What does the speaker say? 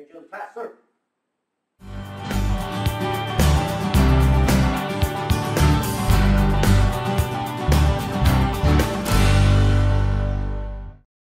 Get you the pastor.